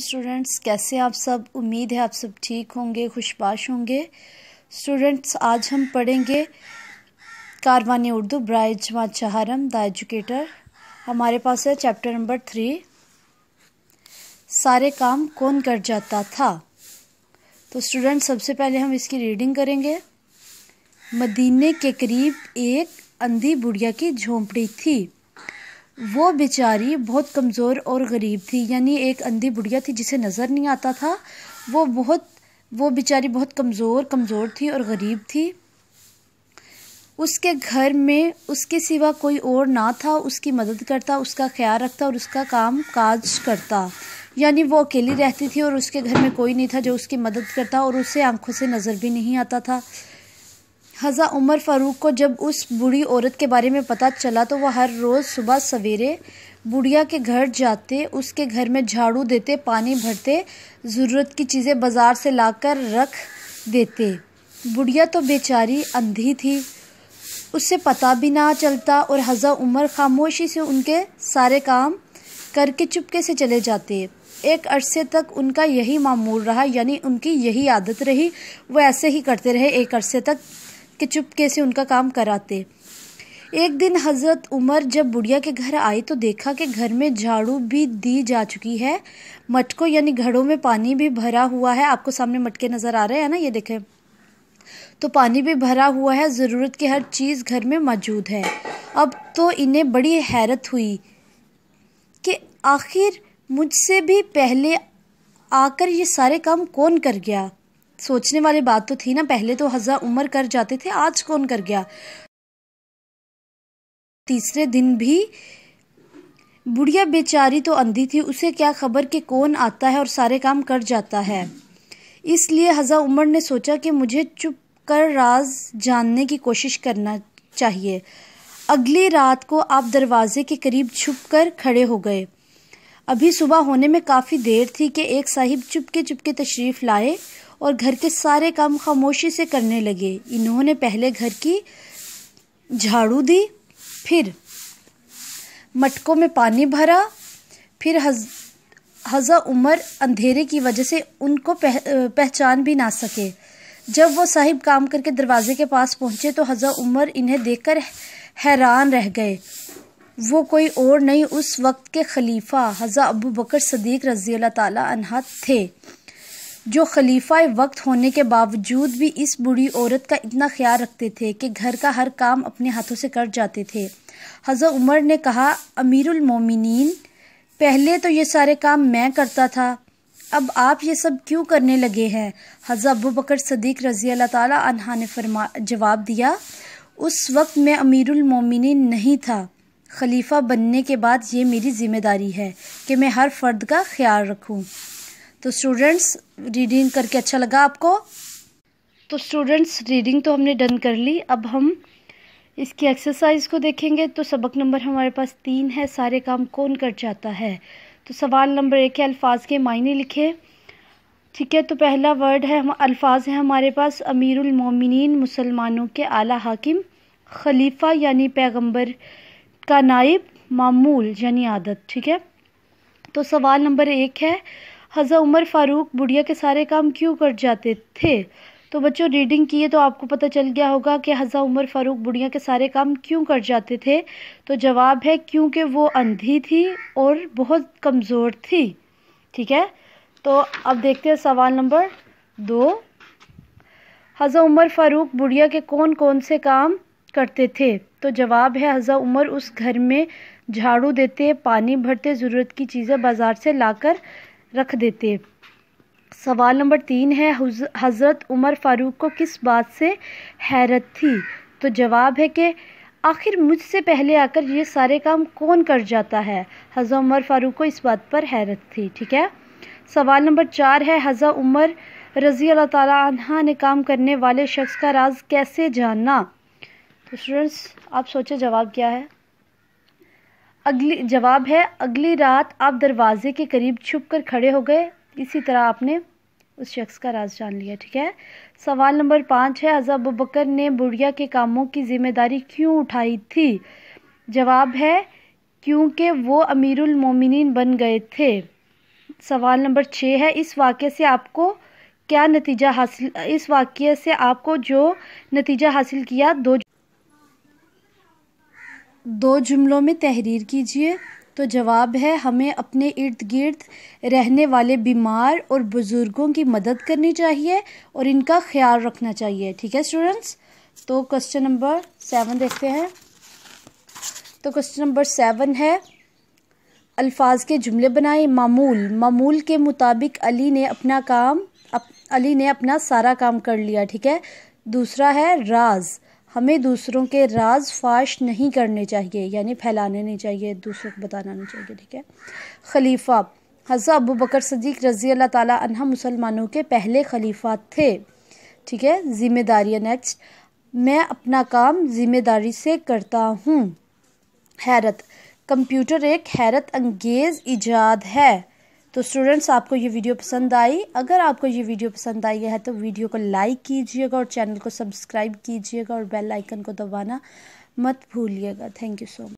Students कैसे आप सब? उम्मीद है आप सब ठीक होंगे, खुशबाश होंगे। स्टूडेंट्स आज हम पढ़ेंगे कारवानी उर्दू ब्राइज जमात चहारम द एजुकेटर हमारे पास है चैप्टर नंबर थ्री सारे काम कौन कर जाता था? तो स्टूडेंट सबसे पहले हम इसकी रीडिंग करेंगे। मदीने के करीब एक अंधी बुढ़िया की झोंपड़ी थी। वो बेचारी बहुत कमज़ोर और गरीब थी, यानी एक अंधी बुढ़िया थी जिसे नज़र नहीं आता था। वो बहुत, वो बेचारी बहुत कमज़ोर कमज़ोर थी और गरीब थी। उसके घर में उसके सिवा कोई और ना था, उसकी मदद करता, उसका ख्याल रखता और उसका काम काज करता। यानी वो अकेली रहती थी और उसके घर में कोई नहीं था जो उसकी मदद करता और उसे आँखों से नज़र भी नहीं आता था। हज़ा उमर फ़ारूक को जब उस बूढ़ी औरत के बारे में पता चला तो वह हर रोज़ सुबह सवेरे बुढ़िया के घर जाते, उसके घर में झाड़ू देते, पानी भरते, ज़रूरत की चीज़ें बाज़ार से लाकर रख देते। बुढ़िया तो बेचारी अंधी थी उससे पता भी ना चलता और हज़ा उमर खामोशी से उनके सारे काम करके चुपके से चले जाते। एक अरसे तक उनका यही मामूल रहा, यानी उनकी यही आदत रही वो ऐसे ही करते रहे, एक अरसे तक कि चुपके से उनका काम कराते। एक दिन हज़रत उमर जब बुढ़िया के घर आई तो देखा कि घर में झाड़ू भी दी जा चुकी है। मटकों यानी घड़ों में पानी भी भरा हुआ है। आपको सामने मटके नज़र आ रहे हैं ना? ये देखें। तो पानी भी भरा हुआ है। ज़रूरत की हर चीज़ घर में मौजूद है। अब तो इन्हें बड़ी हैरत हुई कि आखिर मुझसे भी पहले आकर ये सारे काम कौन कर गया? सोचने वाली बात तो थी ना, पहले तो हज़ा उमर कर जाते थे, आज कौन कर गया? तीसरे दिन भी बुढ़िया बेचारी तो अंधी थी, उसे क्या खबर कि कौन आता है और सारे काम कर जाता है? इसलिए हज़ा उमर ने सोचा कि मुझे चुप कर राज जानने की कोशिश करना चाहिए। अगली रात को आप दरवाजे के करीब छुप कर खड़े हो गए। अभी सुबह होने में काफ़ी देर थी कि एक साहिब चुपके चुपके तशरीफ़ लाए और घर के सारे काम खामोशी से करने लगे। इन्होंने पहले घर की झाड़ू दी फिर मटकों में पानी भरा फिर हज हज़ा उमर अंधेरे की वजह से उनको पह, पहचान भी ना सके। जब वो साहिब काम करके दरवाजे के पास पहुँचे तो हज़ा उमर इन्हें देखकर हैरान रह गए। वो कोई और नहीं उस वक्त के खलीफा हज़ा अबू बकर सदीक रज़ी अल्लाह ताला थे। जो खलीफा वक्त होने के बावजूद भी इस बूढ़ी औरत का इतना ख्याल रखते थे कि घर का हर काम अपने हाथों से कर जाते थे। हज़र उमर ने कहा, अमीरुल मोमिनीन, पहले तो ये सारे काम मैं करता था, अब आप ये सब क्यों करने लगे हैं? हज़र अबू बकर सदीक रज़ी अल्लाह अनहा ने फरमा, जवाब दिया, उस वक्त मैं अमीरुल मोमिनीन नहीं था। खलीफा बनने के बाद ये मेरी ज़िम्मेदारी है कि मैं हर फ़र्द का ख्याल रखूँ। तो स्टूडेंट्स रीडिंग करके अच्छा लगा आपको? तो स्टूडेंट्स रीडिंग तो हमने डन कर ली। अब हम इसकी एक्सरसाइज को देखेंगे। तो सबक नंबर हमारे पास तीन है। सारे काम कौन कर जाता है? तो सवाल नंबर एक है, अल्फाज के मायने लिखे। ठीक है तो पहला वर्ड है, हम अल्फाज है हमारे पास, अमीरुल मोमिनीन, मुसलमानों के आला हाकिम, खलीफा यानी पैगंबर का नाइब मामूल यानी आदत। ठीक है? तो सवाल नंबर एक है हज़ा उमर फ़ारूक बुढ़िया के सारे काम क्यों कर जाते थे? तो बच्चों रीडिंग किए तो आपको पता चल गया होगा कि हज़ा उमर फ़ारूक बुढ़िया के सारे काम क्यों कर जाते थे। तो जवाब है, क्योंकि वो अंधी थी और बहुत कमज़ोर थी। ठीक है? तो अब देखते हैं सवाल नंबर दो। हज़ा उमर फ़ारूक बुढ़िया के कौन कौन से काम करते थे? तो जवाब है हज़ा उमर उस घर में झाड़ू देते, पानी भरते, ज़रूरत की चीज़ें बाज़ार से लाकर रख देते। सवाल नंबर तीन है हज़रत उमर फ़ारूक को किस बात से हैरत थी? तो जवाब है कि आखिर मुझसे पहले आकर ये सारे काम कौन कर जाता है? हज़ा उमर फ़ारूक को इस बात पर हैरत थी, ठीक है? सवाल नंबर चार है हज़ा उमर रज़ी अल्लाह ताला ने काम करने वाले शख्स का राज कैसे जानना? तो स्टूडेंट्स, आप सोचो जवाब क्या है? अगली, जवाब है, अगली रात आप दरवाजे के करीब छुप कर खड़े हो गए। इसी तरह आपने उस शख्स का राज जान लिया, ठीक है? सवाल नंबर पाँच है अजब बकर ने बुढ़िया के कामों की ज़िम्मेदारी क्यों उठाई थी? जवाब है, क्योंकि वो अमीरुल मोमिनीन बन गए थे। सवाल नंबर छः है, इस वाक्य से आपको क्या नतीजा हासिल, इस वाक्य से आपको जो नतीजा हासिल किया, दो दो जुमलों में तहरीर कीजिए। तो जवाब है हमें अपने इर्द गिर्द रहने वाले बीमार और बुज़ुर्गों की मदद करनी चाहिए और इनका ख्याल रखना चाहिए। ठीक है स्टूडेंट्स? तो क्वेश्चन नंबर सेवन देखते हैं। तो क्वेश्चन नंबर सेवन है अल्फाज के जुमले बनाए मामूल। मामूल के मुताबिक अली ने अपना काम अप, अली ने अपना सारा काम कर लिया। ठीक है? दूसरा है राज। हमें दूसरों के राज फाश नहीं करने चाहिए, यानी फैलाने नहीं चाहिए, दूसरों को बताना नहीं चाहिए, ठीक है? खलीफा, हज़रत अबू बकर सदीक रज़ी अल्लाह ताला अन्हा मुसलमानों के पहले खलीफा थे, ठीक है? ज़िम्मेदारियाँ नेक्स्ट मैं अपना काम ज़िम्मेदारी से करता हूँ। हैरत, कंप्यूटर एक हैरत अंगेज़ ईजाद है। तो स्टूडेंट्स आपको ये वीडियो पसंद आई। अगर आपको ये वीडियो पसंद आई है तो वीडियो को लाइक कीजिएगा और चैनल को सब्सक्राइब कीजिएगा और बेल आइकन को दबाना मत भूलिएगा। Thank you so much